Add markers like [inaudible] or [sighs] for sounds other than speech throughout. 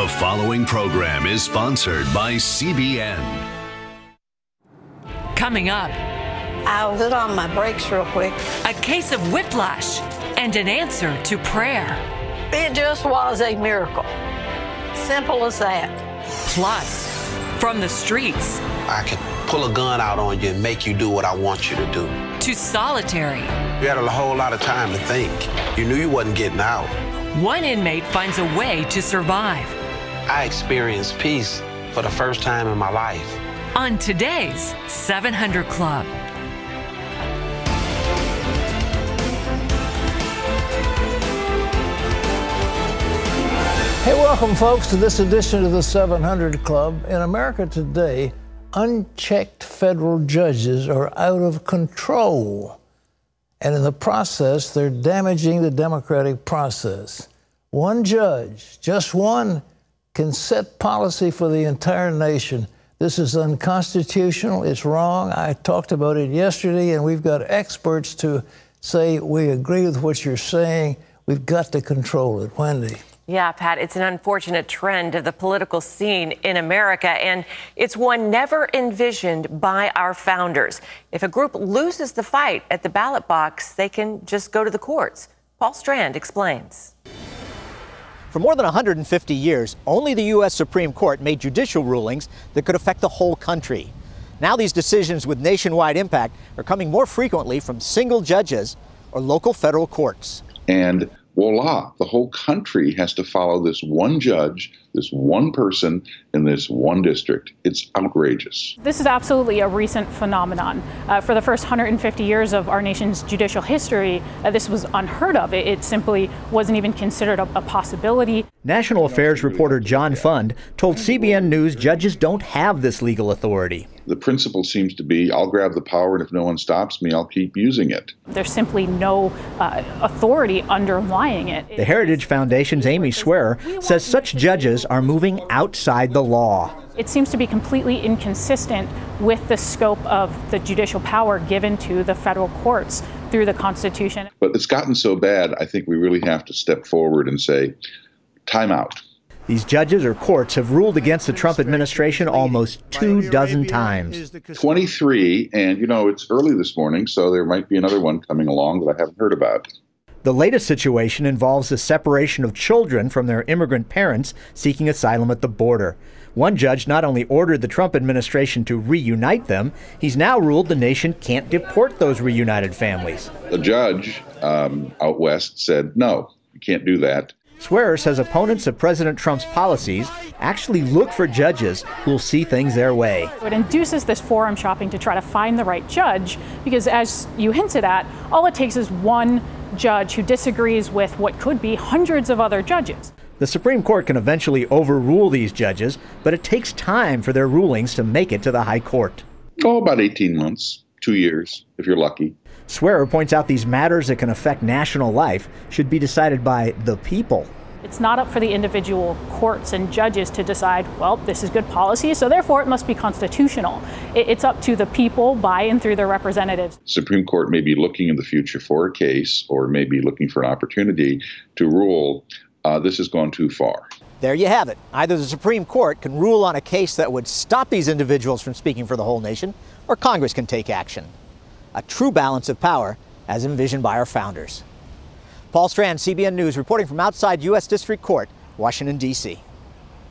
The following program is sponsored by CBN. Coming up, I'll hit on my brakes real quick. a case of whiplash and an answer to prayer. It just was a miracle. Simple as that. Plus, from the streets I can pull a gun out on you and make you do what I want you to do. to solitary, You had a whole lot of time to think. You knew you wasn't getting out. one inmate finds a way to survive. I experienced peace for the first time in my life. On today's 700 Club. Hey, welcome, folks, to this edition of the 700 Club. In America today, unchecked federal judges are out of control. And in the process, they're damaging the democratic process. One judge, just one, can set policy for the entire nation. This is unconstitutional. It's wrong. I talked about it yesterday, and we've got experts to say we agree with what you're saying. We've got to control it. Wendy. Yeah, Pat, it's an unfortunate trend of the political scene in America, and it's one never envisioned by our founders. If a group loses the fight at the ballot box, they can just go to the courts. Paul Strand explains. For more than 150 years, only the U.S. Supreme Court made judicial rulings that could affect the whole country. Now, these decisions with nationwide impact are coming more frequently from single judges or local federal courts. And voila, the whole country has to follow this one judge, this one person in this one district. It's outrageous. This is absolutely a recent phenomenon. Uh, for the first 150 years of our nation's judicial history, uh, this was unheard of. It, it simply wasn't even considered a, a possibility. National Affairs reporter John Fund told CBN News judges don't have this legal authority. The principle seems to be I'll grab the power, and if no one stops me, I'll keep using it. There's simply no uh, authority underlying it. The Heritage Foundation's Amy Swearer says such judges are moving outside the law. It seems to be completely inconsistent with the scope of the judicial power given to the federal courts through the Constitution. But it's gotten so bad, I think we really have to step forward and say, time out. These judges or courts have ruled against the Trump administration almost two dozen times. 23, and you know, it's early this morning, so there might be another one coming along that I haven't heard about. The latest situation involves the separation of children from their immigrant parents seeking asylum at the border. One judge not only ordered the Trump administration to reunite them, he's now ruled the nation can't deport those reunited families. The judge um, out west said, no, you can't do that. Swearer says opponents of President Trump's policies actually look for judges who'll see things their way. It induces this forum shopping to try to find the right judge because, as you hinted at, all it takes is one judge who disagrees with what could be hundreds of other judges. The Supreme Court can eventually overrule these judges, but it takes time for their rulings to make it to the High Court. Oh, about 18 months, two years, if you're lucky. Swearer points out these matters that can affect national life should be decided by the people. It's not up for the individual courts and judges to decide, well, this is good policy, so therefore it must be constitutional. It's up to the people by and through their representatives. Supreme Court may be looking in the future for a case or may be looking for an opportunity to rule uh, this has gone too far. There you have it. Either the Supreme Court can rule on a case that would stop these individuals from speaking for the whole nation, or Congress can take action. A true balance of power as envisioned by our founders. Paul Strand, CBN News, reporting from outside U.S. District Court, Washington, D.C.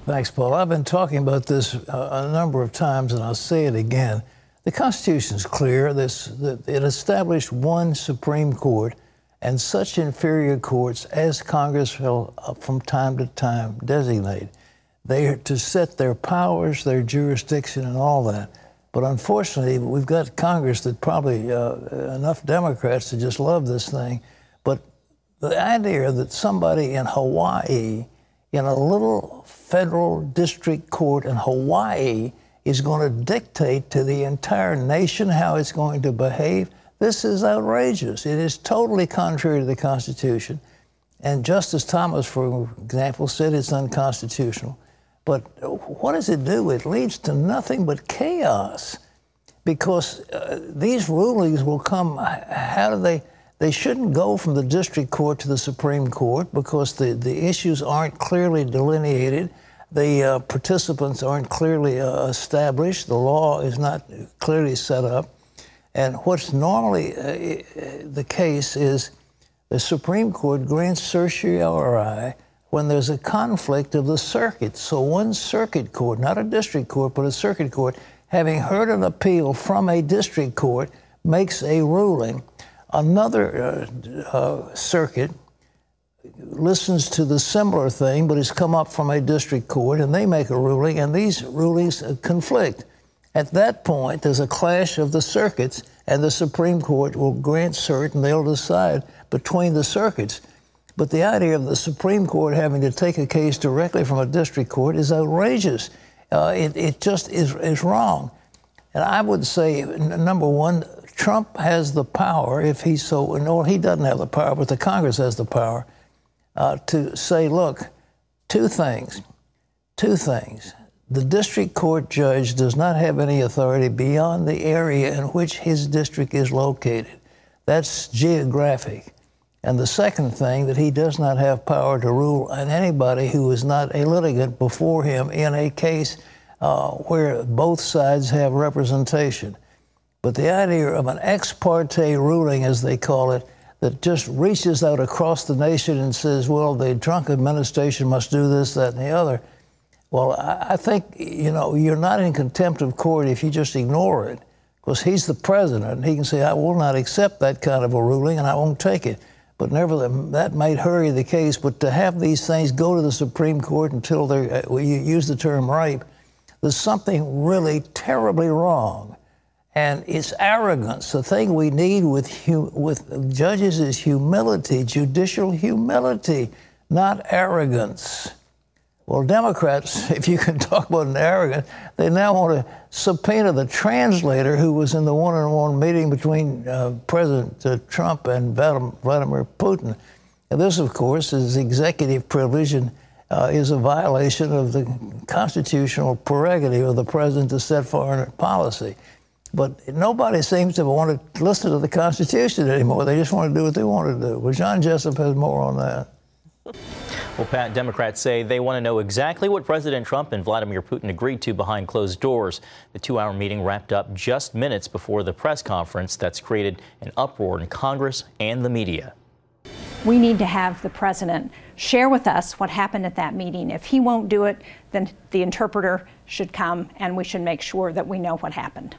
Thanks, Paul. I've been talking about this uh, a number of times, and I'll say it again. The Constitution is clear. This, that it established one Supreme Court and such inferior courts as Congress will, uh, from time to time, designate. They are to set their powers, their jurisdiction, and all that. But unfortunately, we've got Congress that probably uh, enough Democrats to just love this thing. The idea that somebody in Hawaii, in a little federal district court in Hawaii, is going to dictate to the entire nation how it's going to behave, this is outrageous. It is totally contrary to the Constitution. And Justice Thomas, for example, said it's unconstitutional. But what does it do? It leads to nothing but chaos because uh, these rulings will come. How do they? They shouldn't go from the district court to the Supreme Court because the, the issues aren't clearly delineated. the uh, participants aren't clearly uh, established. The law is not clearly set up. And what's normally uh, uh the case is the Supreme Court grants certiorari when there's a conflict of the circuit. So one circuit court, not a district court, but a circuit court, having heard an appeal from a district court, makes a ruling. Another uh, uh, circuit listens to the similar thing, but it's come up from a district court, and they make a ruling, and these rulings conflict. At that point, there's a clash of the circuits, and the Supreme Court will grant cert, and they'll decide between the circuits. But the idea of the Supreme Court having to take a case directly from a district court is outrageous. Uh, it, it just is, is wrong. And I would say, number one, Trump has the power, if he's so, no, he doesn't have the power, but the Congress has the power uh, to say, look, two things, two things. The district court judge does not have any authority beyond the area in which his district is located. That's geographic. And the second thing, that he does not have power to rule on anybody who is not a litigant before him in a case uh, where both sides have representation. But the idea of an ex parte ruling, as they call it, that just reaches out across the nation and says, well, the Trump administration must do this, that, and the other. Well, I, think, you know, you're not in contempt of court if you just ignore it, because he's the president, and he can say, I will not accept that kind of a ruling, and I won't take it. But nevertheless, that might hurry the case. But to have these things go to the Supreme Court until they're, well, you use the term ripe, there's something really terribly wrong. And it's arrogance. The thing we need with, with judges is humility, judicial humility, not arrogance. Well, Democrats, [laughs] if you can talk about an arrogant, they now want to subpoena the translator who was in the one on one meeting between uh, President uh, Trump and Vladimir Putin. And this, of course, is executive privilege and uh, is a violation of the constitutional prerogative of the president to set foreign policy. But nobody seems to want to listen to the Constitution anymore. They just want to do what they want to do. Well, John Jessup has more on that. Well, Pat, Democrats say they want to know exactly what President Trump and Vladimir Putin agreed to behind closed doors. The two hour meeting wrapped up just minutes before the press conference that's created an uproar in Congress and the media. We need to have the president share with us what happened at that meeting. If he won't do it, then the interpreter should come and we should make sure that we know what happened.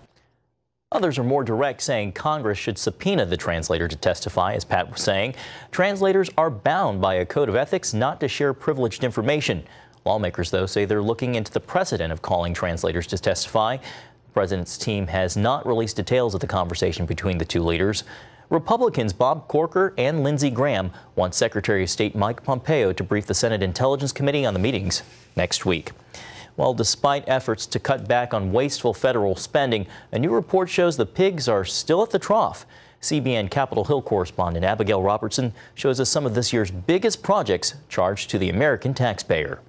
Others are more direct, saying Congress should subpoena the translator to testify. As Pat was saying, translators are bound by a code of ethics not to share privileged information. Lawmakers, though, say they're looking into the precedent of calling translators to testify. The president's team has not released details of the conversation between the two leaders. Republicans Bob Corker and Lindsey Graham want Secretary of State Mike Pompeo to brief the Senate Intelligence Committee on the meetings next week. Well, despite efforts to cut back on wasteful federal spending, a new report shows the pigs are still at the trough. CBN Capitol Hill correspondent Abigail Robertson shows us some of this year's biggest projects charged to the American taxpayer.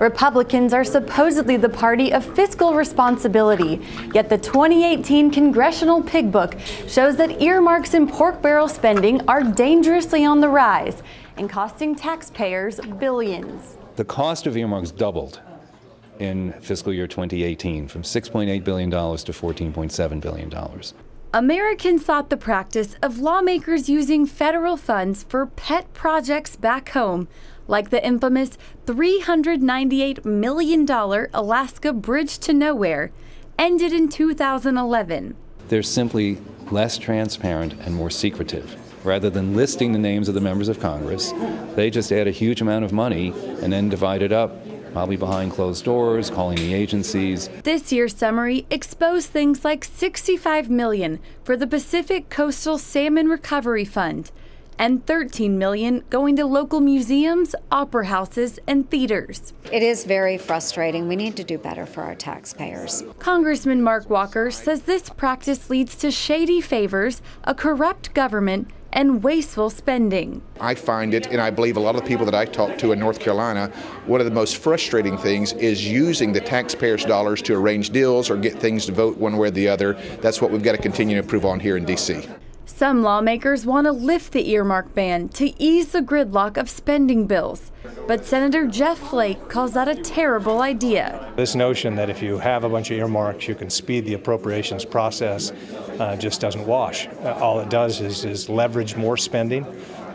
Republicans are supposedly the party of fiscal responsibility, yet the 2018 Congressional Pig Book shows that earmarks in pork barrel spending are dangerously on the rise and costing taxpayers billions. The cost of earmarks doubled in fiscal year 2018 from $6.8 billion to $14.7 billion. Americans thought the practice of lawmakers using federal funds for pet projects back home, like the infamous $398 million Alaska Bridge to Nowhere, ended in 2011. They're simply less transparent and more secretive rather than listing the names of the members of Congress, they just add a huge amount of money and then divide it up, probably behind closed doors, calling the agencies. This year's summary exposed things like 65 million for the Pacific Coastal Salmon Recovery Fund and 13 million going to local museums, opera houses, and theaters. It is very frustrating. We need to do better for our taxpayers. Congressman Mark Walker says this practice leads to shady favors, a corrupt government, and wasteful spending. I find it, and I believe a lot of the people that I talk to in North Carolina, one of the most frustrating things is using the taxpayers' dollars to arrange deals or get things to vote one way or the other. That's what we've got to continue to improve on here in D.C. Some lawmakers want to lift the earmark ban to ease the gridlock of spending bills. But Senator Jeff Flake calls that a terrible idea. This notion that if you have a bunch of earmarks, you can speed the appropriations process uh, just doesn't wash. Uh, all it does is, is leverage more spending.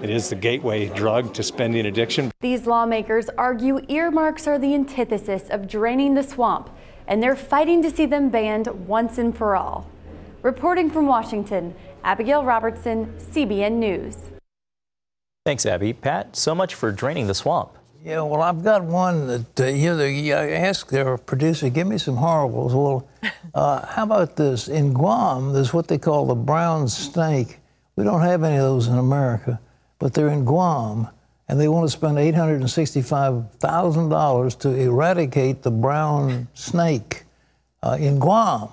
It is the gateway drug to spending addiction. These lawmakers argue earmarks are the antithesis of draining the swamp, and they're fighting to see them banned once and for all. Reporting from Washington, Abigail Robertson, CBN News. Thanks, Abby. Pat, so much for draining the swamp. Yeah, well, I've got one that uh, you know. I asked their producer, "Give me some horribles." Well, [laughs] uh, how about this? In Guam, there's what they call the brown snake. We don't have any of those in America, but they're in Guam, and they want to spend eight hundred and sixty-five thousand dollars to eradicate the brown snake uh, in Guam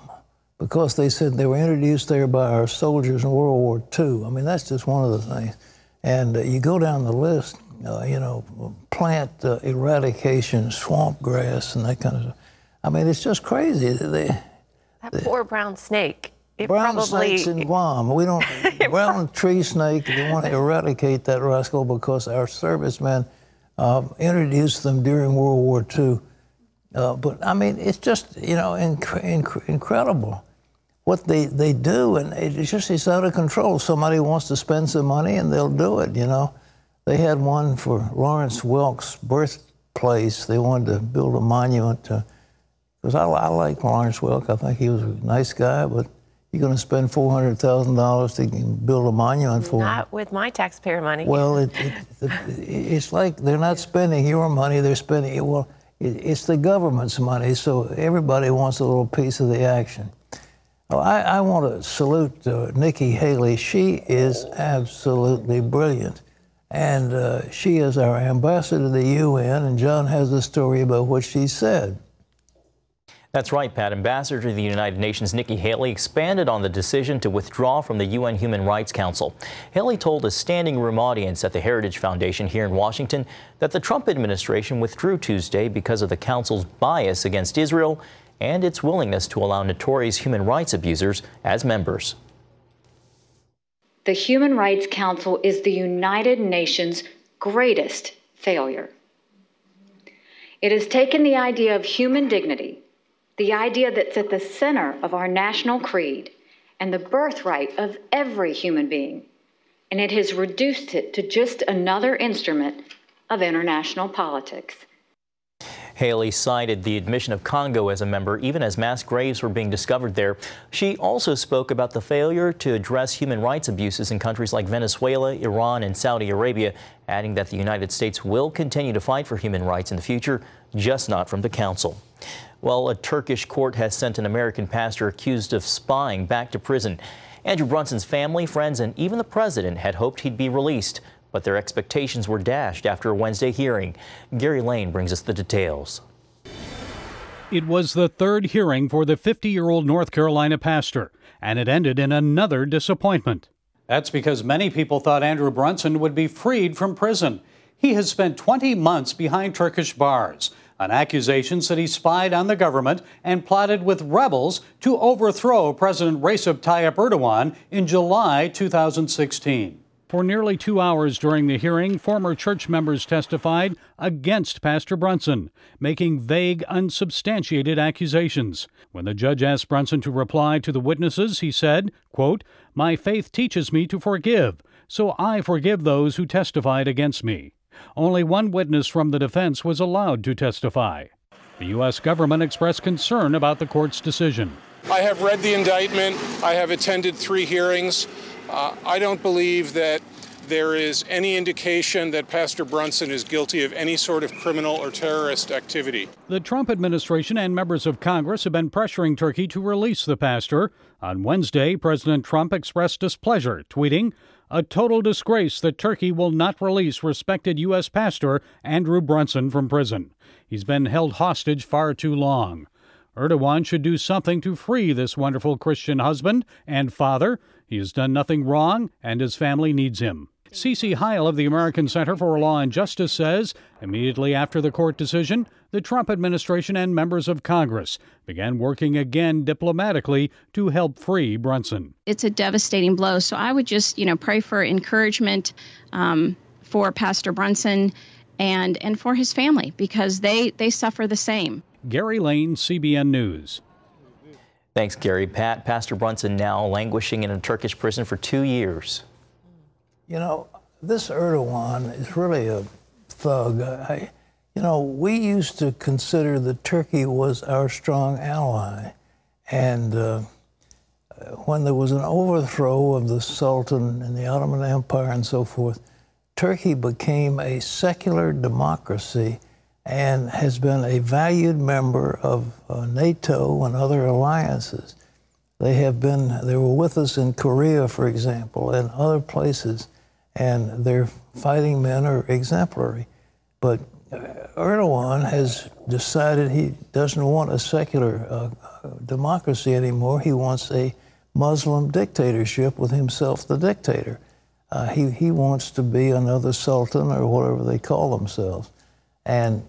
because they said they were introduced there by our soldiers in World War II. I mean, that's just one of the things. And uh, you go down the list, uh, you know, plant uh, eradication, swamp grass, and that kind of stuff. I mean, it's just crazy. They, that they, poor brown snake. It brown probably, snakes in Guam. We don't [laughs] brown tree snake. They want to eradicate that rascal because our servicemen um, introduced them during World War II. Uh, but I mean, it's just you know inc- inc- incredible what they, they do, and it's just it's out of control. Somebody wants to spend some money, and they'll do it. You know, they had one for Lawrence Welk's birthplace. They wanted to build a monument to, because I, I like Lawrence Welk. I think he was a nice guy, but you're going to spend four hundred thousand dollars to build a monument for not him. with my taxpayer money. Well, it, it, it, it's like they're not spending your money; they're spending it. Well, it's the government's money, so everybody wants a little piece of the action. Well, I, I want to salute uh, Nikki Haley. She is absolutely brilliant. And uh, she is our ambassador to the UN, and John has a story about what she said. That's right, Pat. Ambassador to the United Nations Nikki Haley expanded on the decision to withdraw from the UN Human Rights Council. Haley told a standing room audience at the Heritage Foundation here in Washington that the Trump administration withdrew Tuesday because of the council's bias against Israel and its willingness to allow notorious human rights abusers as members. The Human Rights Council is the United Nations' greatest failure. It has taken the idea of human dignity, the idea that's at the center of our national creed, and the birthright of every human being, and it has reduced it to just another instrument of international politics. Haley cited the admission of Congo as a member even as mass graves were being discovered there. She also spoke about the failure to address human rights abuses in countries like Venezuela, Iran, and Saudi Arabia, adding that the United States will continue to fight for human rights in the future, just not from the Council. Well, a Turkish court has sent an American pastor accused of spying back to prison. Andrew Brunson's family, friends, and even the president had hoped he'd be released but their expectations were dashed after a Wednesday hearing. Gary Lane brings us the details. It was the third hearing for the 50 year old North Carolina pastor, and it ended in another disappointment. That's because many people thought Andrew Brunson would be freed from prison. He has spent 20 months behind Turkish bars on accusations that he spied on the government and plotted with rebels to overthrow President Recep Tayyip Erdogan in July 2016. For nearly two hours during the hearing, former church members testified against Pastor Brunson, making vague, unsubstantiated accusations. When the judge asked Brunson to reply to the witnesses, he said, quote, My faith teaches me to forgive, so I forgive those who testified against me. Only one witness from the defense was allowed to testify. The U.S. government expressed concern about the court's decision. I have read the indictment. I have attended three hearings. Uh, I don't believe that there is any indication that Pastor Brunson is guilty of any sort of criminal or terrorist activity. The Trump administration and members of Congress have been pressuring Turkey to release the pastor. On Wednesday, President Trump expressed displeasure, tweeting, A total disgrace that Turkey will not release respected U.S. pastor Andrew Brunson from prison. He's been held hostage far too long. Erdogan should do something to free this wonderful Christian husband and father. He has done nothing wrong, and his family needs him. Cece Heil of the American Center for Law and Justice says immediately after the court decision, the Trump administration and members of Congress began working again diplomatically to help free Brunson. It's a devastating blow. So I would just, you know, pray for encouragement um, for Pastor Brunson and and for his family because they they suffer the same. Gary Lane, CBN News. Thanks, Gary. Pat, Pastor Brunson now languishing in a Turkish prison for two years. You know, this Erdogan is really a thug. I, you know, we used to consider that Turkey was our strong ally. And uh, when there was an overthrow of the Sultan and the Ottoman Empire and so forth, Turkey became a secular democracy and has been a valued member of uh, NATO and other alliances. They have been, they were with us in Korea, for example, and other places and their fighting men are exemplary. But uh, Erdogan has decided he doesn't want a secular uh, democracy anymore. He wants a Muslim dictatorship with himself the dictator. Uh, he, he wants to be another sultan or whatever they call themselves. And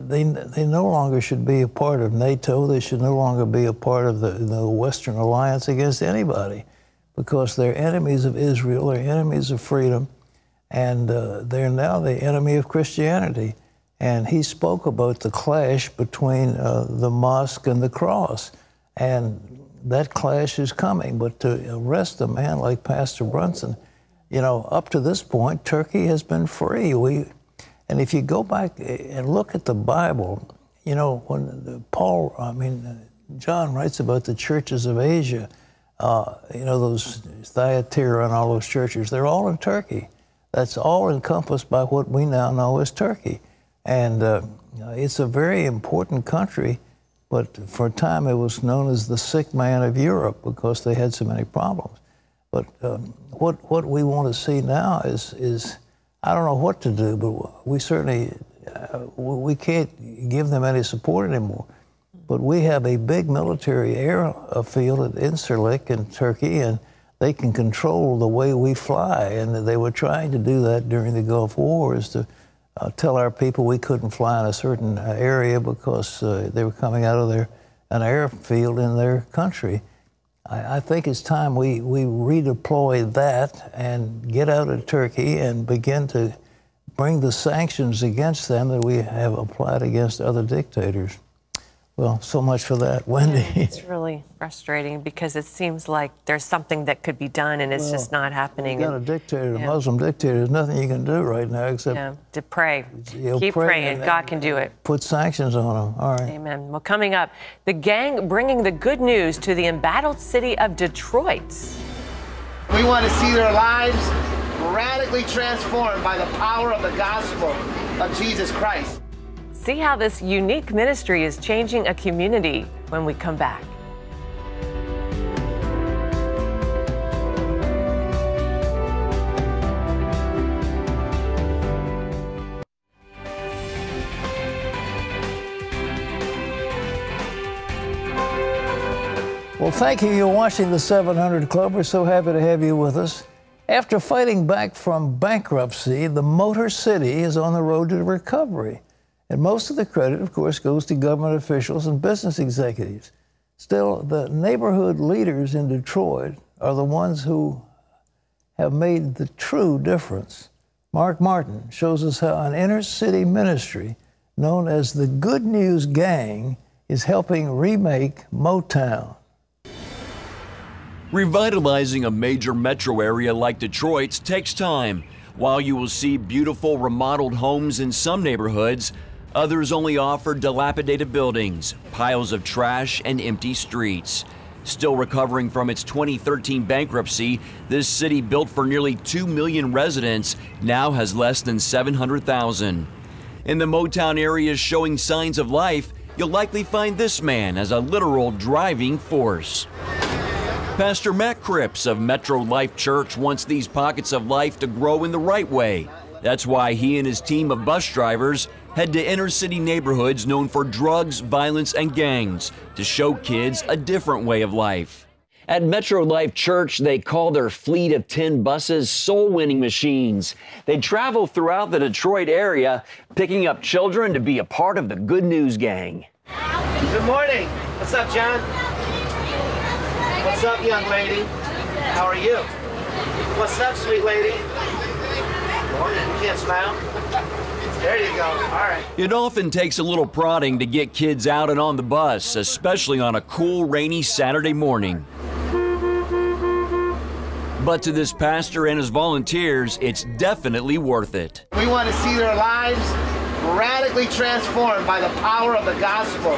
they, they no longer should be a part of NATO. They should no longer be a part of the, the Western alliance against anybody because they're enemies of Israel, they're enemies of freedom, and uh, they're now the enemy of Christianity. And he spoke about the clash between uh, the mosque and the cross. And that clash is coming. But to arrest a man like Pastor Brunson, you know, up to this point, Turkey has been free. We, and if you go back and look at the Bible, you know, when Paul, I mean, John writes about the churches of Asia, uh, you know, those Thyatira and all those churches, they're all in Turkey. That's all encompassed by what we now know as Turkey. And uh, it's a very important country, but for a time it was known as the sick man of Europe because they had so many problems. But um, what, what we want to see now is, is, I don't know what to do, but we certainly, uh, we can't give them any support anymore. But we have a big military air field at Incirlik in Turkey, and they can control the way we fly. And they were trying to do that during the Gulf War, is to uh, tell our people we couldn't fly in a certain uh, area because uh, they were coming out of their an airfield in their country. I, I think it's time we, we redeploy that and get out of Turkey and begin to bring the sanctions against them that we have applied against other dictators. Well, so much for that, Wendy. Yeah, it's really frustrating because it seems like there's something that could be done and it's well, just not happening. You got a dictator, yeah. a Muslim dictator. There's nothing you can do right now except yeah, to pray. Keep pray praying. God can do it. Put sanctions on them. All right. Amen. Well, coming up, the gang bringing the good news to the embattled city of Detroit. We want to see their lives radically transformed by the power of the gospel of Jesus Christ. See how this unique ministry is changing a community when we come back. Well, thank you. You're watching the 700 Club. We're so happy to have you with us. After fighting back from bankruptcy, the Motor City is on the road to recovery. And most of the credit, of course, goes to government officials and business executives. Still, the neighborhood leaders in Detroit are the ones who have made the true difference. Mark Martin shows us how an inner city ministry known as the Good News Gang is helping remake Motown. Revitalizing a major metro area like Detroit's takes time. While you will see beautiful remodeled homes in some neighborhoods, Others only offer dilapidated buildings, piles of trash, and empty streets. Still recovering from its 2013 bankruptcy, this city built for nearly 2 million residents now has less than 700,000. In the Motown areas showing signs of life, you'll likely find this man as a literal driving force. Pastor Matt Cripps of Metro Life Church wants these pockets of life to grow in the right way. That's why he and his team of bus drivers head to inner city neighborhoods known for drugs, violence, and gangs to show kids a different way of life. At Metro Life Church, they call their fleet of 10 buses soul winning machines. They travel throughout the Detroit area, picking up children to be a part of the Good News Gang. Good morning. What's up, John? What's up, young lady? How are you? What's up, sweet lady? Morning. You can't smile? There you go. All right. It often takes a little prodding to get kids out and on the bus, especially on a cool, rainy Saturday morning. But to this pastor and his volunteers, it's definitely worth it. We want to see their lives radically transformed by the power of the gospel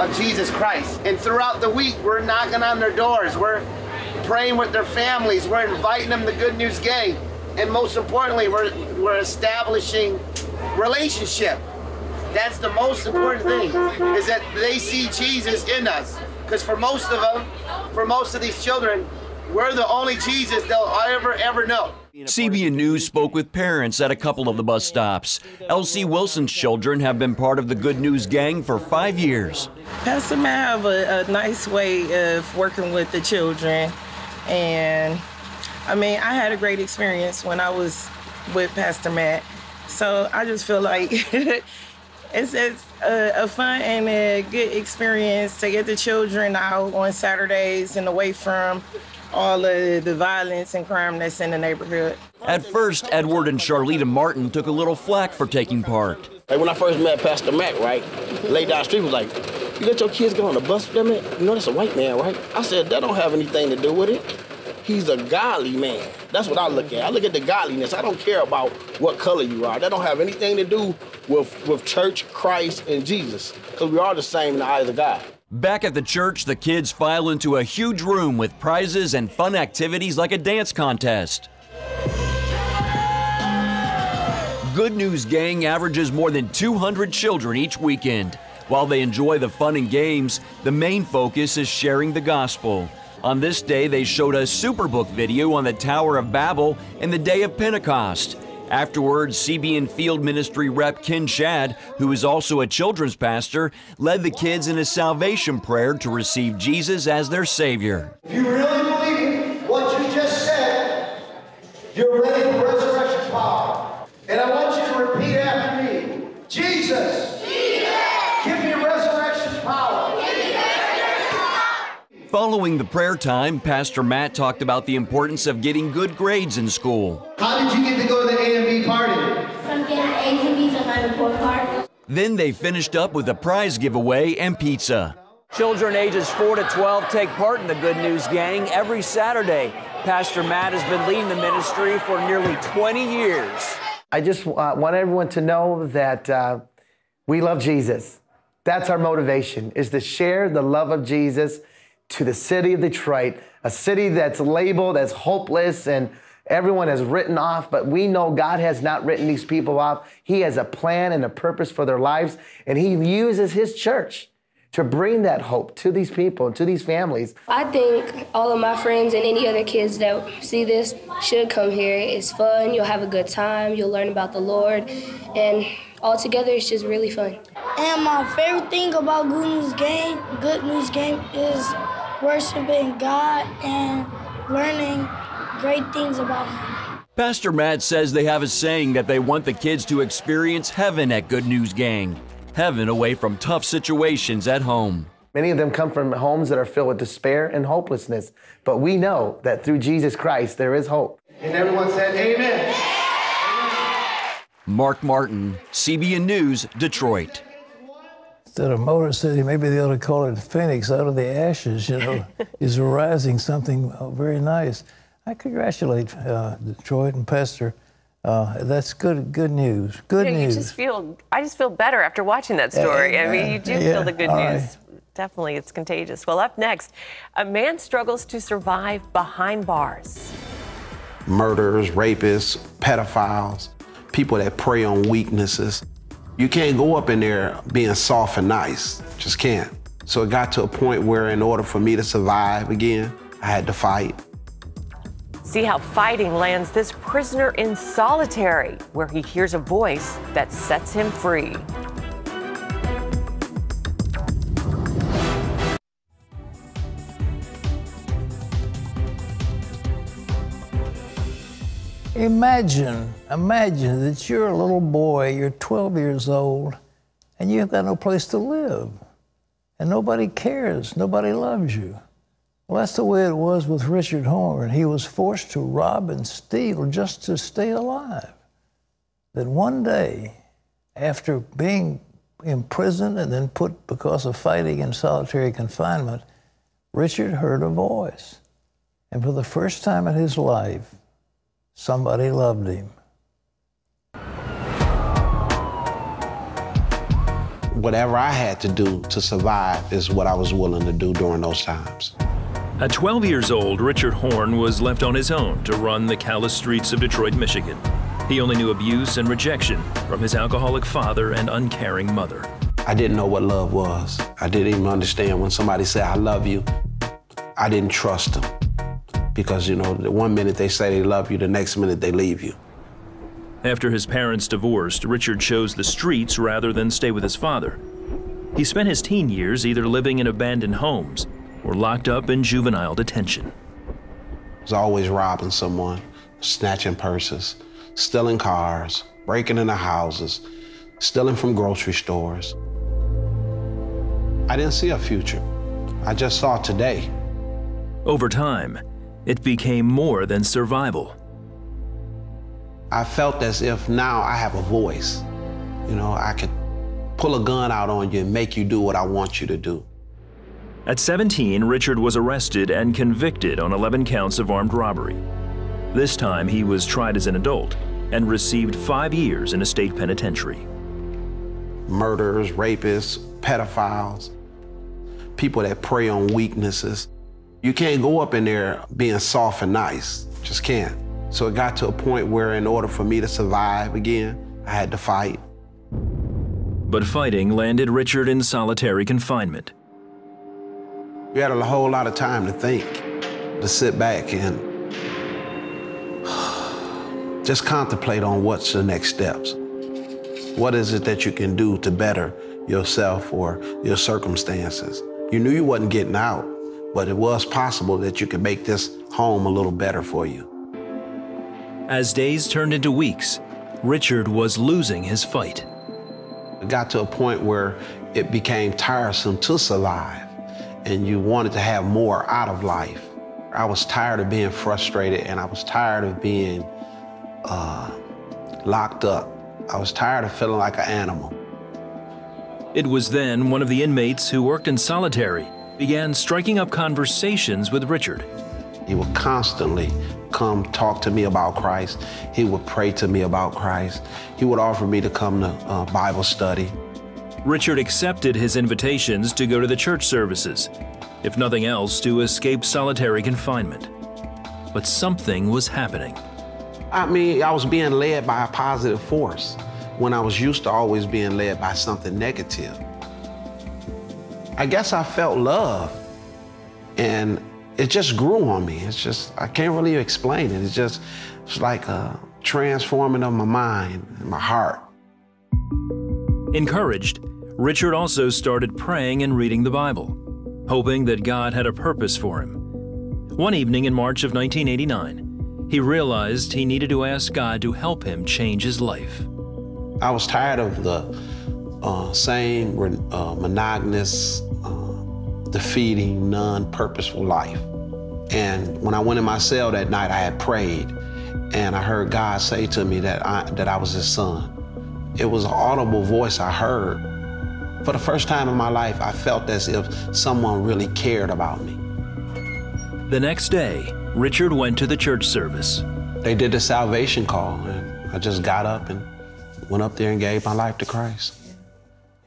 of Jesus Christ. And throughout the week, we're knocking on their doors. We're praying with their families. We're inviting them to Good News Gang. And most importantly, we're, we're establishing relationship. That's the most important thing, is that they see Jesus in us. Because for most of them, for most of these children, we're the only Jesus they'll ever, ever know. CBN News spoke with parents at a couple of the bus stops. Elsie Wilson's children have been part of the Good News Gang for five years. Pastor Matt have a, a nice way of working with the children. And I mean, I had a great experience when I was with Pastor Matt. So I just feel like [laughs] it's, it's a, a, fun and a good experience to get the children out on Saturdays and away from all of the violence and crime that's in the neighborhood. At first, Edward and Charlita Martin took a little flack for taking part. Hey, when I first met Pastor Mac, right, laid down street was like, you let your kids go on the bus with them? You know that's a white man, right? I said, that don't have anything to do with it. He's a godly man. That's what I look at. I look at the godliness. I don't care about what color you are. That don't have anything to do with, with church, Christ, and Jesus. Because we are the same in the eyes of God. Back at the church, the kids file into a huge room with prizes and fun activities like a dance contest. Good News Gang averages more than 200 children each weekend. While they enjoy the fun and games, the main focus is sharing the gospel. On this day, they showed a Superbook video on the Tower of Babel and the day of Pentecost. Afterwards, CBN Field Ministry rep Ken Shad, who is also a children's pastor, led the kids in a salvation prayer to receive Jesus as their Savior. If you really believe what you just said, you're ready for resurrection power. And I want you to repeat after me Jesus, Jesus. give me resurrection power. Following the prayer time, Pastor Matt talked about the importance of getting good grades in school. How did you get to go to the A and B party? From getting A's and B's on my report card. Then they finished up with a prize giveaway and pizza. Children ages 4 to 12 take part in the Good News Gang every Saturday. Pastor Matt has been leading the ministry for nearly 20 years. I just uh, want everyone to know that uh, we love Jesus. That's our motivation, is to share the love of Jesus to the city of Detroit, a city that's labeled as hopeless and everyone has written off, but we know God has not written these people off. He has a plan and a purpose for their lives, and He uses His church to bring that hope to these people, and to these families. I think all of my friends and any other kids that see this should come here. It's fun, you'll have a good time, you'll learn about the Lord, and altogether it's just really fun. And my favorite thing about Good News Game, Good News Gang is worshiping God and learning great things about Him. Pastor Matt says they have a saying that they want the kids to experience heaven at Good News Gang, heaven away from tough situations at home. Many of them come from homes that are filled with despair and hopelessness, but we know that through Jesus Christ there is hope. And everyone said, Amen. Mark Martin, CBN News, Detroit. Instead of Motor City, maybe they ought to call it Phoenix out of the ashes, you know, [laughs] is arising something uh, very nice. I congratulate uh, Detroit and Pester. Uh, that's good. Good news. Good you know, news. You just feel. I just feel better after watching that story. I mean, you do yeah, feel the good news. right. Definitely, it's contagious. Well, up next, a man struggles to survive behind bars. Murderers, rapists, pedophiles, people that prey on weaknesses. You can't go up in there being soft and nice. Just can't. So it got to a point where, in order for me to survive again, I had to fight. See how fighting lands this prisoner in solitary, where he hears a voice that sets him free. Imagine, imagine that you're a little boy, you're 12 years old, and you've got no place to live. And nobody cares, nobody loves you. Well, that's the way it was with Richard Horn. He was forced to rob and steal just to stay alive. Then one day, after being imprisoned and then put because of fighting in solitary confinement, Richard heard a voice. And for the first time in his life, somebody loved him. Whatever I had to do to survive is what I was willing to do during those times. At 12 years old, Richard Horn was left on his own to run the callous streets of Detroit, Michigan. He only knew abuse and rejection from his alcoholic father and uncaring mother. I didn't know what love was. I didn't even understand when somebody said, I love you. I didn't trust them. Because, you know, the one minute they say they love you, the next minute they leave you. After his parents divorced, Richard chose the streets rather than stay with his father. He spent his teen years either living in abandoned homes or locked up in juvenile detention. I was always robbing someone, snatching purses, stealing cars, breaking into houses, stealing from grocery stores. I didn't see a future. I just saw today. Over time, it became more than survival. I felt as if now I have a voice. You know, I could pull a gun out on you and make you do what I want you to do. At 17, Richard was arrested and convicted on 11 counts of armed robbery. This time, he was tried as an adult and received five years in a state penitentiary. Murderers, rapists, pedophiles, people that prey on weaknesses. You can't go up in there being soft and nice. Just can't. So it got to a point where, in order for me to survive again, I had to fight. But fighting landed Richard in solitary confinement. We had a whole lot of time to think, to sit back and [sighs] just contemplate on what's the next steps. What is it that you can do to better yourself or your circumstances? You knew you wasn't getting out, but it was possible that you could make this home a little better for you. As days turned into weeks, Richard was losing his fight. It got to a point where it became tiresome to survive, and you wanted to have more out of life. I was tired of being frustrated, and I was tired of being uh, locked up. I was tired of feeling like an animal. It was then one of the inmates who worked in solitary began striking up conversations with Richard. He would constantly come talk to me about Christ. He would pray to me about Christ. He would offer me to come to uh, Bible study. Richard accepted his invitations to go to the church services, if nothing else, to escape solitary confinement. But something was happening. I mean, I was being led by a positive force when I was used to always being led by something negative. I guess I felt love and it just grew on me. It's just, I can't really explain it. It's just, it's like a transforming of my mind and my heart. Encouraged, Richard also started praying and reading the Bible, hoping that God had a purpose for him. One evening in March of 1989, he realized he needed to ask God to help him change his life. I was tired of the uh, same uh, monogamous, defeating, non-purposeful life. And when I went in my cell that night, I had prayed, and I heard God say to me that I, that I was his son. It was an audible voice I heard. For the first time in my life, I felt as if someone really cared about me. The next day, Richard went to the church service. They did the salvation call, and I just got up and went up there and gave my life to Christ.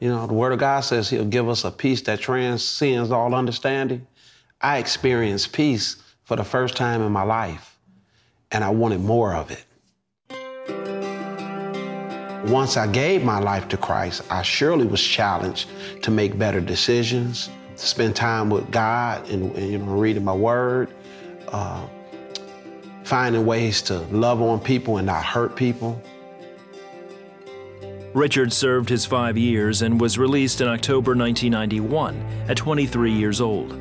You know, the Word of God says He'll give us a peace that transcends all understanding. I experienced peace for the first time in my life, and I wanted more of it. Once I gave my life to Christ, I surely was challenged to make better decisions, to spend time with God and, and you know, reading my Word, uh, finding ways to love on people and not hurt people. Richard served his five years and was released in October 1991 at 23 years old.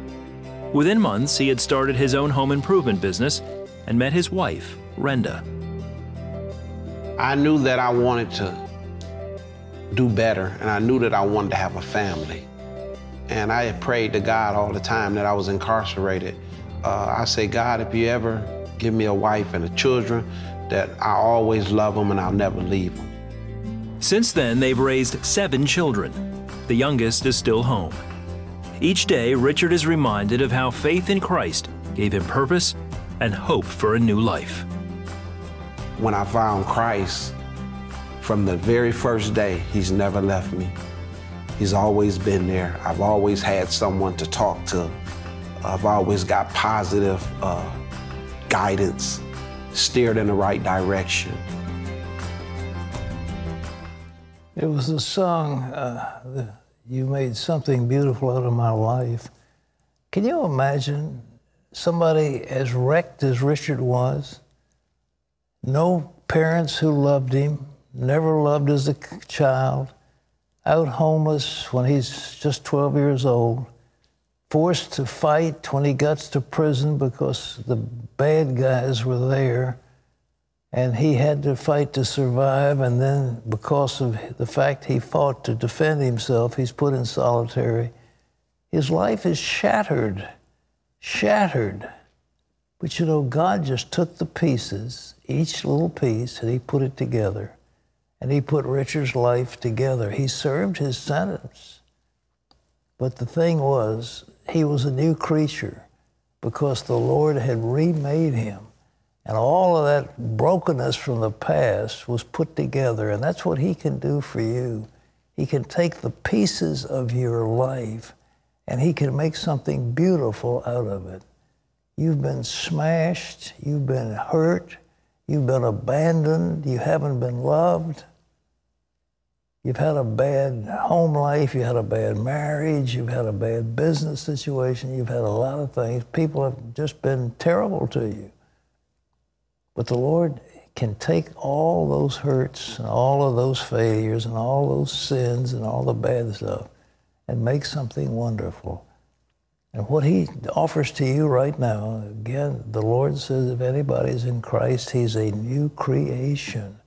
Within months, he had started his own home improvement business and met his wife, Renda. I knew that I wanted to do better, and I knew that I wanted to have a family. And I had prayed to God all the time that I was incarcerated. Uh, I say, God, if you ever give me a wife and a children, that I always love them and I'll never leave them. Since then, they've raised seven children. The youngest is still home. Each day, Richard is reminded of how faith in Christ gave him purpose and hope for a new life. When I found Christ, from the very first day, He's never left me. He's always been there. I've always had someone to talk to. I've always got positive uh, guidance, steered in the right direction. It was a song, uh, You Made Something Beautiful Out of My Life. Can you imagine somebody as wrecked as Richard was? No parents who loved him, never loved as a child, out homeless when he's just 12 years old, forced to fight when he gets to prison because the bad guys were there and he had to fight to survive. And then, because of the fact he fought to defend himself, he's put in solitary. His life is shattered, shattered. But you know, God just took the pieces, each little piece, and he put it together. And he put Richard's life together. He served his sentence. But the thing was, he was a new creature because the Lord had remade him. And all of that brokenness from the past was put together. And that's what He can do for you. He can take the pieces of your life and He can make something beautiful out of it. You've been smashed, you've been hurt, you've been abandoned, you haven't been loved. You've had a bad home life, you had a bad marriage, you've had a bad business situation, you've had a lot of things. People have just been terrible to you. But the Lord can take all those hurts and all of those failures and all those sins and all the bad stuff and make something wonderful. And what He offers to you right now, again, the Lord says if anybody's in Christ, He's a new creation.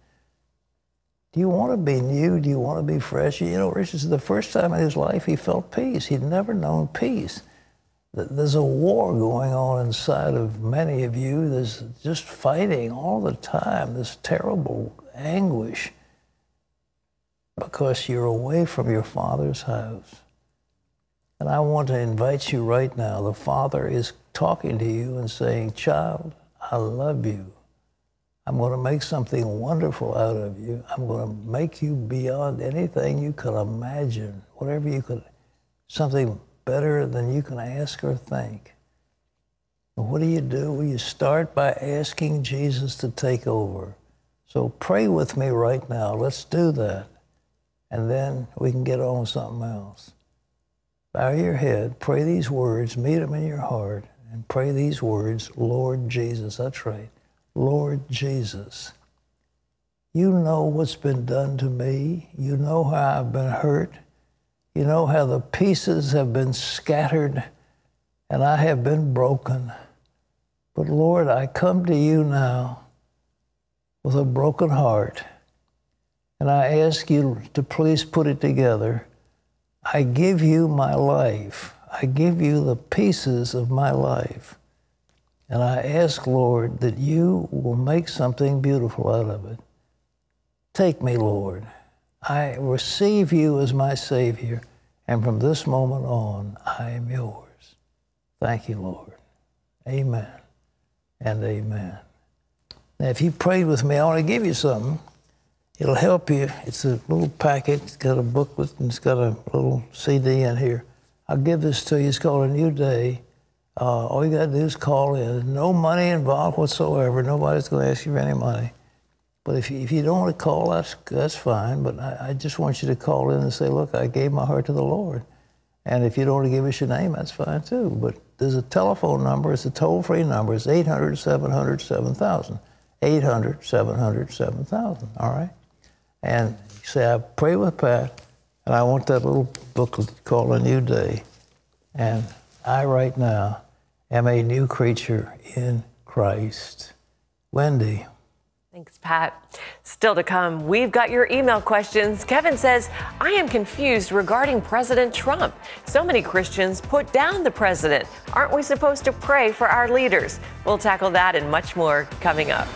Do you want to be new? Do you want to be fresh? You know, Richard the first time in his life he felt peace. He'd never known peace. There's a war going on inside of many of you. There's just fighting all the time, this terrible anguish because you're away from your Father's house. And I want to invite you right now. The Father is talking to you and saying, Child, I love you. I'm going to make something wonderful out of you. I'm going to make you beyond anything you could imagine, whatever you could, something better than you can ask or think. But what do you do? Well, you start by asking Jesus to take over. So pray with me right now. Let's do that. And then we can get on with something else. Bow your head, pray these words, meet them in your heart, and pray these words Lord Jesus. That's right. Lord Jesus. You know what's been done to me. You know how I've been hurt. You know how the pieces have been scattered and I have been broken. But Lord, I come to you now with a broken heart and I ask you to please put it together. I give you my life. I give you the pieces of my life. And I ask, Lord, that you will make something beautiful out of it. Take me, Lord. I receive you as my Savior, and from this moment on, I am yours. Thank you, Lord. Amen and amen. Now, if you prayed with me, I want to give you something. It'll help you. It's a little packet. It's got a booklet and it's got a little CD in here. I'll give this to you. It's called A New Day. Uh, all you got to do is call in. No money involved whatsoever. Nobody's going to ask you for any money. But if you, if you don't want to call, that's, that's fine. But I, I, just want you to call in and say, look, I gave my heart to the Lord. And if you don't want to give us your name, that's fine too. But there's a telephone number. It's a toll-free number. It's 800 700 7000. 800 700 7000. All right? And say, I pray with Pat, and I want that little booklet called A New Day. And I, right now, am a new creature in Christ. Wendy, Thanks, Pat. Still to come, we've got your email questions. Kevin says, I am confused regarding President Trump. So many Christians put down the president. Aren't we supposed to pray for our leaders? We'll tackle that and much more coming up.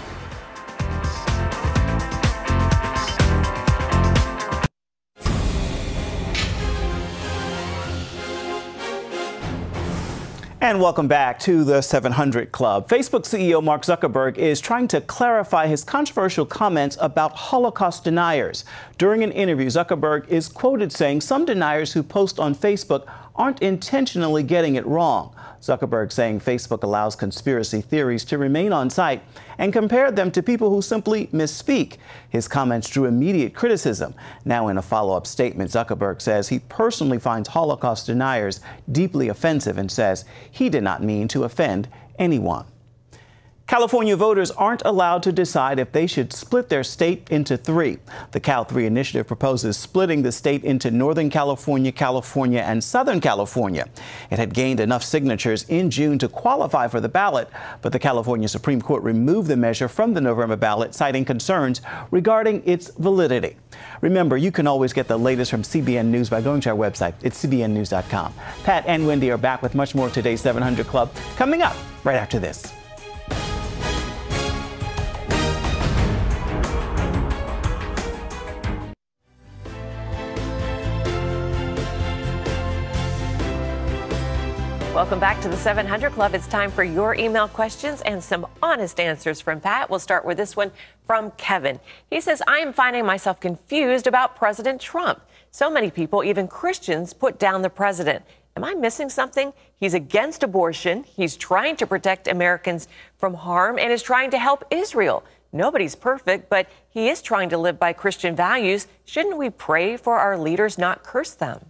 And welcome back to the 700 Club. Facebook CEO Mark Zuckerberg is trying to clarify his controversial comments about Holocaust deniers. During an interview, Zuckerberg is quoted saying some deniers who post on Facebook aren't intentionally getting it wrong. Zuckerberg saying Facebook allows conspiracy theories to remain on site and compared them to people who simply misspeak. His comments drew immediate criticism. Now, in a follow up statement, Zuckerberg says he personally finds Holocaust deniers deeply offensive and says he did not mean to offend anyone. California voters aren't allowed to decide if they should split their state into three. The Cal 3 initiative proposes splitting the state into Northern California, California, and Southern California. It had gained enough signatures in June to qualify for the ballot, but the California Supreme Court removed the measure from the November ballot, citing concerns regarding its validity. Remember, you can always get the latest from CBN News by going to our website. It's cbnnews.com. Pat and Wendy are back with much more of today's 700 Club coming up right after this. Welcome back to the 700 Club. It's time for your email questions and some honest answers from Pat. We'll start with this one from Kevin. He says, I am finding myself confused about President Trump. So many people, even Christians, put down the president. Am I missing something? He's against abortion. He's trying to protect Americans from harm and is trying to help Israel. Nobody's perfect, but he is trying to live by Christian values. Shouldn't we pray for our leaders, not curse them?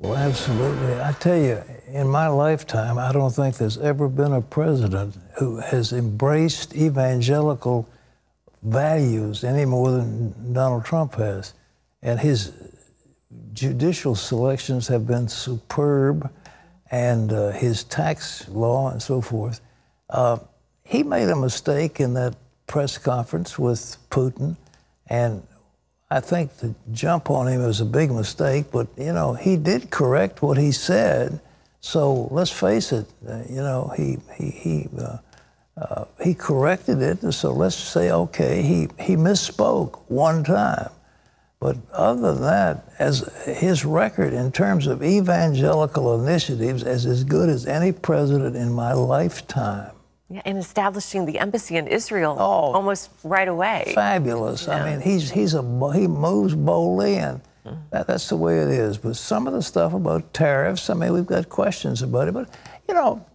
Well, absolutely. I tell you, in my lifetime, I don't think there's ever been a president who has embraced evangelical values any more than Donald Trump has. And his judicial selections have been superb, and uh, his tax law and so forth. Uh, he made a mistake in that press conference with Putin, and I think the jump on him was a big mistake, but you know he did correct what he said. So let's face it, uh, you know he he he uh, uh, he corrected it. So let's say okay, he he misspoke one time, but other than that, as his record in terms of evangelical initiatives is as good as any president in my lifetime. Yeah, and establishing the embassy in Israel oh, almost right away. Fabulous. Yeah. I mean, he's he's a he moves boldly, and mm-hmm. that, that's the way it is. But some of the stuff about tariffs, I mean, we've got questions about it. But you know,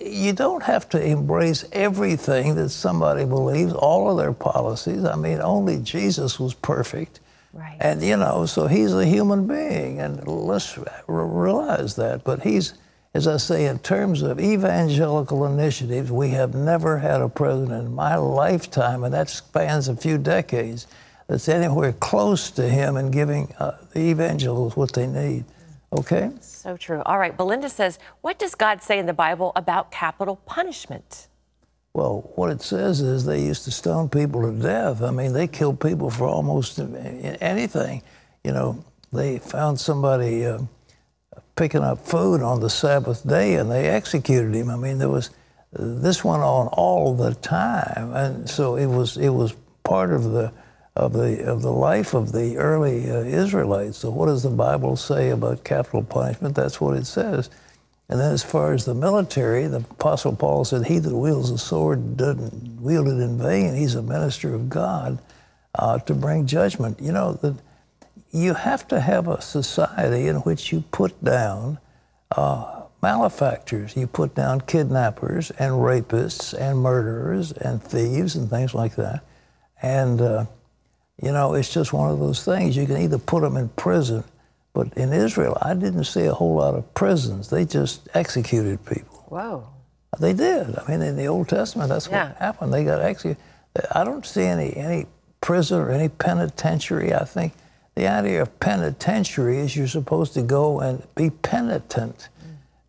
you don't have to embrace everything that somebody believes, all of their policies. I mean, only Jesus was perfect. Right. And you know, so he's a human being, and let's realize that. But he's as I say, in terms of evangelical initiatives, we have never had a president in my lifetime, and that spans a few decades, that's anywhere close to him in giving uh, the evangelicals what they need. Okay? So true. All right. Belinda says, What does God say in the Bible about capital punishment? Well, what it says is they used to stone people to death. I mean, they killed people for almost anything. You know, they found somebody. Uh, picking up food on the Sabbath day, and they executed him. I mean, there was this went on all the time, and so it was it was part of the of the of the life of the early uh, Israelites. So, what does the Bible say about capital punishment? That's what it says. And then, as far as the military, the Apostle Paul said, "He that wields a sword doesn't wield it in vain. He's a minister of God uh, to bring judgment." You know that you have to have a society in which you put down uh, malefactors, you put down kidnappers and rapists and murderers and thieves and things like that. And, uh, you know, it's just one of those things. You can either put them in prison, but in Israel, I didn't see a whole lot of prisons. They just executed people. Whoa. They did. I mean, in the Old Testament, that's yeah. what happened. They got executed. I don't see any, any prison or any penitentiary. I think the idea of penitentiary is you're supposed to go and be penitent.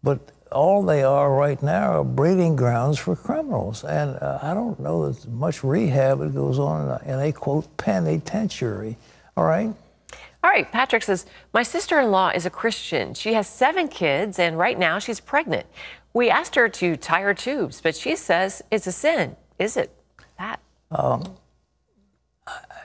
But all they are right now are breeding grounds for criminals. And uh, I don't know that much rehab that goes on in a, in a quote penitentiary. All right. All right, Patrick says, My sister in law is a Christian. She has seven kids, and right now she's pregnant. We asked her to tie her tubes, but she says it's a sin. Is it, Pat? Um,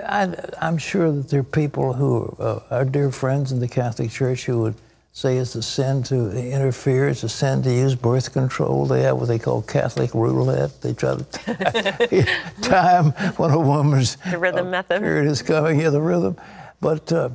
I, am sure that there are people who uh, are dear friends in the Catholic Church who would say it's a sin to interfere, it's a sin to use birth control. They have what they call Catholic roulette. They try to [laughs] time when a woman's the rhythm uh, method period is coming. Yeah, the rhythm. But uh,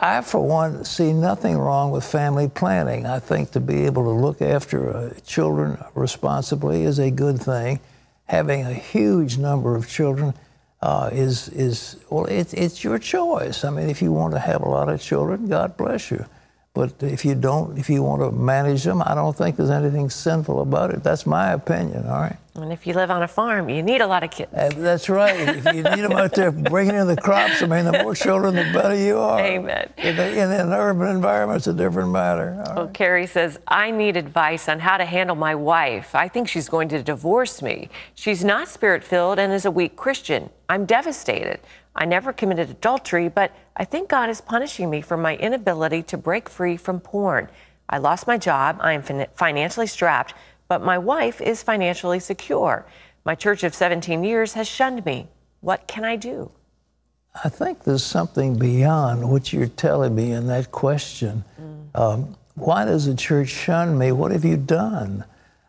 I, for one, see nothing wrong with family planning. I think to be able to look after uh, children responsibly is a good thing. Having a huge number of children uh, is is well, it's it's your choice. I mean, if you want to have a lot of children, God bless you. But if you don't, if you want to manage them, I don't think there's anything sinful about it. That's my opinion. All right. And if you live on a farm, you need a lot of kids. Uh, that's right. if you need them out there bringing in the crops, I mean, the more children, the better you are. Amen. In, the, in an urban environment, it's a different matter. All well, right. Carrie says, I need advice on how to handle my wife. I think she's going to divorce me. She's not spirit filled and is a weak Christian. I'm devastated. I never committed adultery, but I think God is punishing me for my inability to break free from porn. I lost my job. I am fin- financially strapped but my wife is financially secure. My church of 17 years has shunned me. What can I do? I think there's something beyond what you're telling me in that question. Mm. Um, why does the church shun me? What have you done?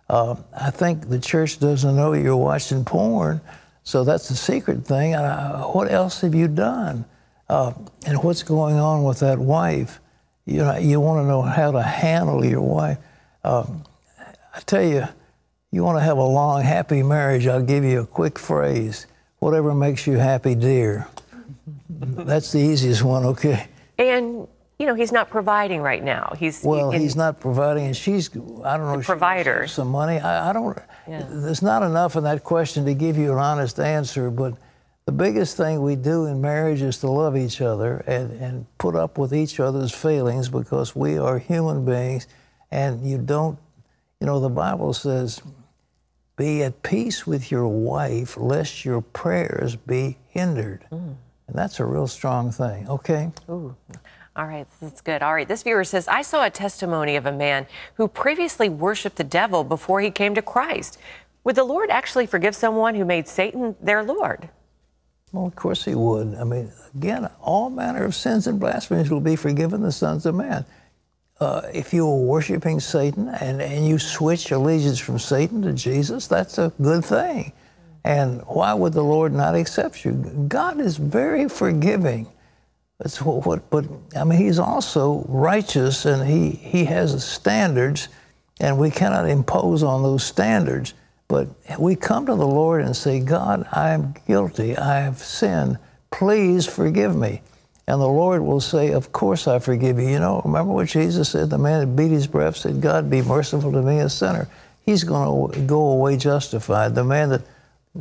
Uh, I think the church doesn't know you're watching porn, so that's a secret thing. Uh, what else have you done? Uh, and what's going on with that wife? You know, you want to know how to handle your wife. Um, I tell you, you want to have a long, happy marriage, I'll give you a quick phrase whatever makes you happy, dear. [laughs] That's the easiest one, okay? And, you know, he's not providing right now. He's Well, he's not providing, and she's, I don't know, provider. some money. I, I don't, yeah. there's not enough in that question to give you an honest answer, but the biggest thing we do in marriage is to love each other and, and put up with each other's feelings because we are human beings and you don't you know, the Bible says, be at peace with your wife, lest your prayers be hindered. Mm. And that's a real strong thing, okay? Ooh. All right, that's good. All right, this viewer says, I saw a testimony of a man who previously worshiped the devil before he came to Christ. Would the Lord actually forgive someone who made Satan their Lord? Well, of course he would. I mean, again, all manner of sins and blasphemies will be forgiven the sons of man uh, if you were worshiping Satan and, and you switch allegiance from Satan to Jesus, that's a good thing. And why would the Lord not accept you? God is very forgiving. That's what, what but I mean, He's also righteous and He, he has standards, and we cannot impose on those standards. But we come to the Lord and say, God, I am guilty. I have sinned. Please forgive me. And the Lord will say, Of course I forgive you. You know, remember what Jesus said? The man that beat his breast said, God be merciful to me, a sinner. He's going to go away justified. The man that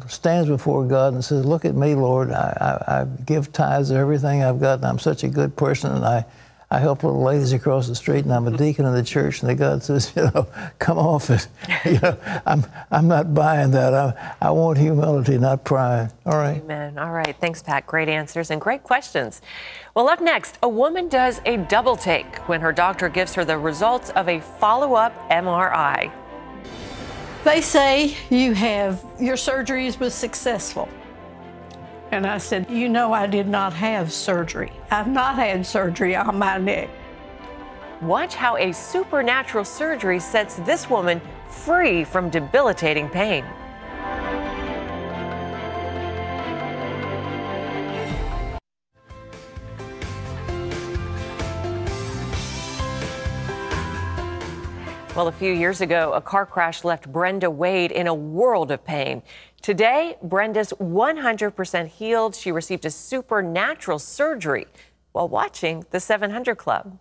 stands before God and says, Look at me, Lord. I, I, I give tithes of everything I've got, and I'm such a good person, and I I help little ladies across the street, and I'm a deacon in the church, and the God says, [laughs] you know, come off it. you know, I'm, I'm not buying that. I, I want humility, not pride. All right. Amen. All right. Thanks, Pat. Great answers and great questions. Well, up next, a woman does a double take when her doctor gives her the results of a follow up MRI. They say you have your surgeries was successful. And I said, You know, I did not have surgery. I've not had surgery on my neck. Watch how a supernatural surgery sets this woman free from debilitating pain. Well, a few years ago, a car crash left Brenda Wade in a world of pain. Today, Brenda's 100% healed. She received a supernatural surgery while watching the 700 Club.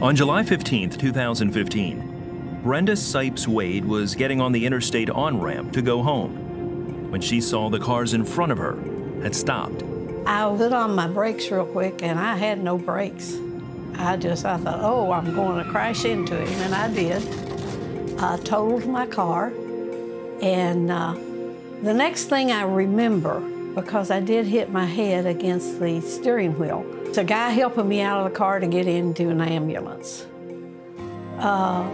On July 15, 2015, Brenda Sipes Wade was getting on the interstate on ramp to go home when she saw the cars in front of her had stopped. I put on my brakes real quick and I had no brakes. I just, I thought, oh, I'm going to crash into him, and I did. I totaled my car, and uh, the next thing I remember, because I did hit my head against the steering wheel, it's a guy helping me out of the car to get into an ambulance. Uh,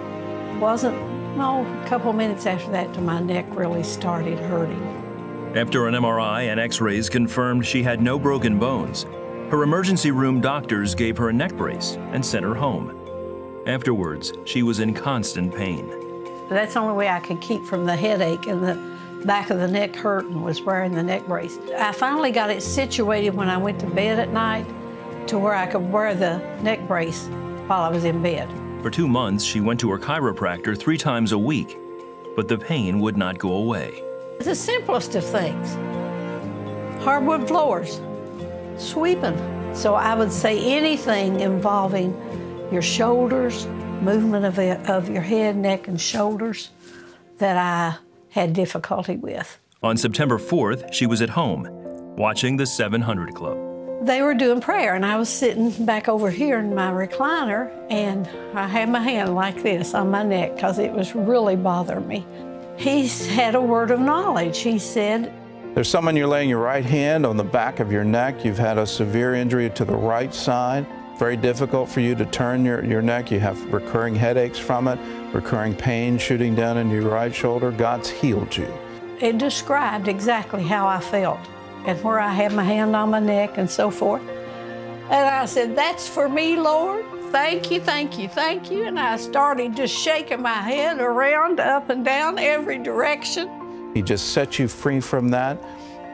wasn't, no, a couple minutes after that till my neck really started hurting. After an MRI and x rays confirmed she had no broken bones, her emergency room doctors gave her a neck brace and sent her home. Afterwards, she was in constant pain. That's the only way I could keep from the headache and the back of the neck hurting was wearing the neck brace. I finally got it situated when I went to bed at night to where I could wear the neck brace while I was in bed. For two months, she went to her chiropractor three times a week, but the pain would not go away. The simplest of things. Hardwood floors, sweeping. So I would say anything involving your shoulders, movement of, the, of your head, neck, and shoulders that I had difficulty with. On September 4th, she was at home, watching the 700 Club. They were doing prayer, and I was sitting back over here in my recliner, and I had my hand like this on my neck because it was really bothering me. He had a word of knowledge. He said, There's someone you're laying your right hand on the back of your neck. You've had a severe injury to the right side. Very difficult for you to turn your, your neck. You have recurring headaches from it, recurring pain shooting down into your right shoulder. God's healed you. It described exactly how I felt and where I had my hand on my neck and so forth. And I said, That's for me, Lord. Thank you, thank you, thank you. And I started just shaking my head around, up and down, every direction. He just set you free from that.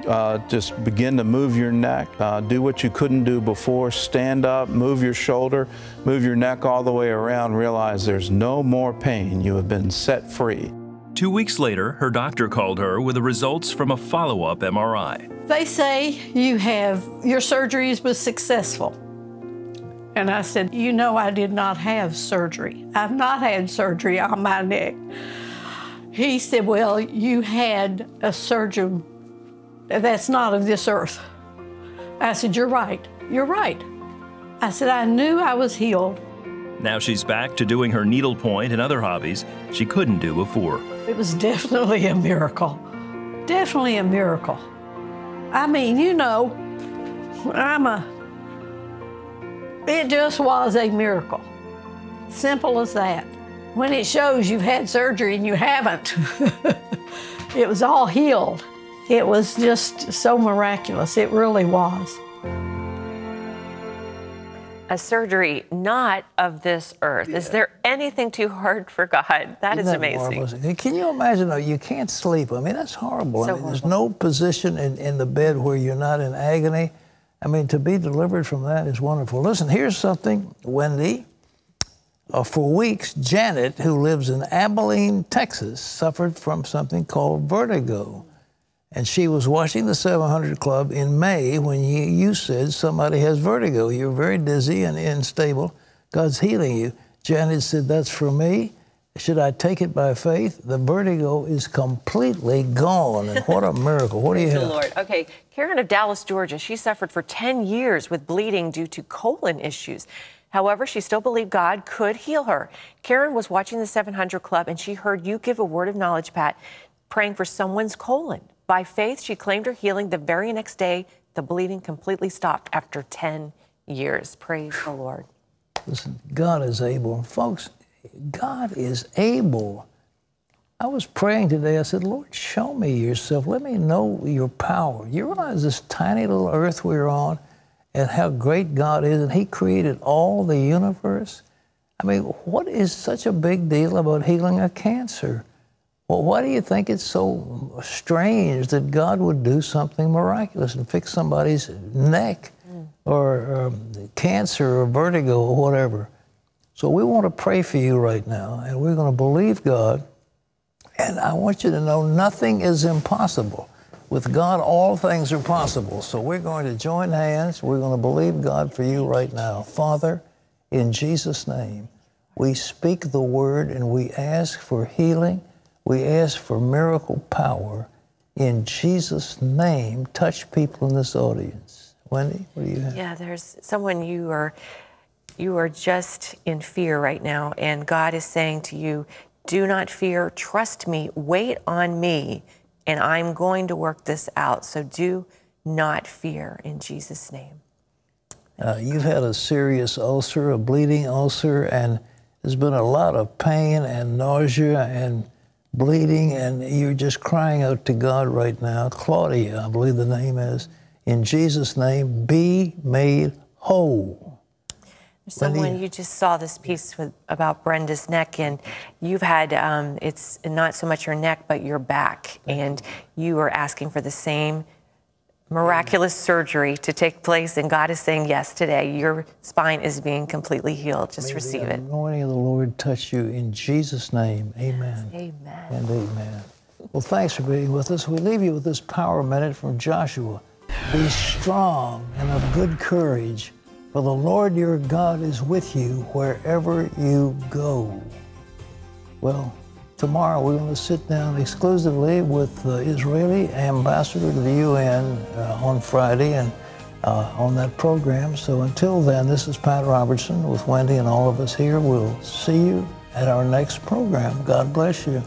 Uh, just begin to move your neck. Uh, do what you couldn't do before. Stand up, move your shoulder, move your neck all the way around. Realize there's no more pain. You have been set free. Two weeks later, her doctor called her with the results from a follow up MRI. They say you have, your surgeries was successful. And I said, You know, I did not have surgery. I've not had surgery on my neck. He said, Well, you had a surgeon that's not of this earth. I said, You're right. You're right. I said, I knew I was healed. Now she's back to doing her needlepoint and other hobbies she couldn't do before. It was definitely a miracle. Definitely a miracle. I mean, you know, I'm a, it just was a miracle. Simple as that. When it shows you've had surgery and you haven't, [laughs] it was all healed. It was just so miraculous. It really was. A surgery not of this earth. Yeah. Is there anything too hard for God? That Isn't is that amazing. Marvelous? Can you imagine? Though, you can't sleep. I mean, that's horrible. So I mean, there's no position in, in the bed where you're not in agony. I mean, to be delivered from that is wonderful. Listen, here's something, Wendy. Uh, for weeks, Janet, who lives in Abilene, Texas, suffered from something called vertigo. And she was watching the 700 Club in May when you, you said somebody has vertigo. You're very dizzy and unstable. God's healing you. Janet said, That's for me. Should I take it by faith? The vertigo is completely gone. And what a miracle. What do you have? Lord. Okay, Karen of Dallas, Georgia, she suffered for 10 years with bleeding due to colon issues. However, she still believed God could heal her. Karen was watching the 700 Club and she heard you give a word of knowledge, Pat, praying for someone's colon. By faith, she claimed her healing the very next day. The bleeding completely stopped after 10 years. Praise the Lord. Listen, God is able. Folks, God is able. I was praying today. I said, Lord, show me yourself. Let me know your power. You realize this tiny little earth we're on and how great God is, and He created all the universe? I mean, what is such a big deal about healing a cancer? Well, why do you think it's so strange that God would do something miraculous and fix somebody's neck or um, cancer or vertigo or whatever? So we want to pray for you right now, and we're going to believe God. And I want you to know nothing is impossible. With God, all things are possible. So we're going to join hands. We're going to believe God for you right now. Father, in Jesus' name, we speak the word and we ask for healing. We ask for miracle power. In Jesus' name, touch people in this audience. Wendy, what do you have? Yeah, there's someone you are you are just in fear right now, and God is saying to you, do not fear, trust me, wait on me, and I'm going to work this out. So do not fear in Jesus' name. Uh, you've had a serious ulcer, a bleeding ulcer, and there's been a lot of pain and nausea and bleeding, and you're just crying out to God right now. Claudia, I believe the name is. In Jesus' name, be made whole. Someone you just saw this piece with, about Brenda's neck, and you've had um, it's not so much your neck, but your back, and you are asking for the same miraculous surgery to take place, and God is saying yes today. Your spine is being completely healed. Just May receive the it. anointing of the Lord touch you in Jesus' name. Amen. Amen. And amen. Well, thanks for being with us. We leave you with this power minute from Joshua. Be strong and of good courage, for the Lord your God is with you wherever you go. Well, tomorrow we're going to sit down exclusively with the Israeli ambassador to the UN uh, on Friday and uh, on that program. So until then, this is Pat Robertson with Wendy and all of us here. We'll see you at our next program. God bless you.